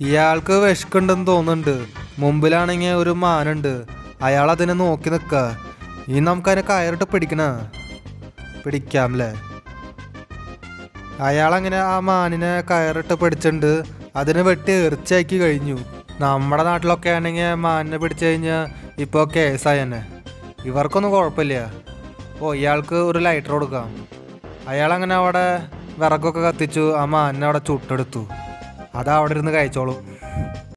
ഇയാൾക്ക് വിശക്കുണ്ടെന്ന് തോന്നുന്നുണ്ട്. മുമ്പിലാണെങ്കിൽ ഒരു മാനുണ്ട്. അയാൾ അതിനെ നോക്കി നിൽക്ക. ഈ നമുക്ക് അതിനെ കയറിട്ട് പിടിക്കണ. പിടിക്കാമല്ലേ? അയാളങ്ങനെ ആ മാനിനെ കയറിട്ട് പിടിച്ചിട്ടുണ്ട്. അതിനെ വെട്ടി എറിച്ചാക്കി കഴിഞ്ഞു. നമ്മുടെ നാട്ടിലൊക്കെ ആണെങ്കിൽ മാനിനെ പിടിച്ചു കഴിഞ്ഞാൽ ഇപ്പോൾ കേസായി തന്നെ. ഇവർക്കൊന്നും കുഴപ്പമില്ല. ഓ ഇയാൾക്ക് ഒരു ലൈറ്റർ കൊടുക്കാം. അയാളങ്ങനെ അവിടെ വിറകൊക്കെ കത്തിച്ചു. ആ മാനിനെ അവിടെ ചുട്ടെടുത്തു. അതാ അവിടെ ഇരുന്ന് കഴിച്ചോളൂ.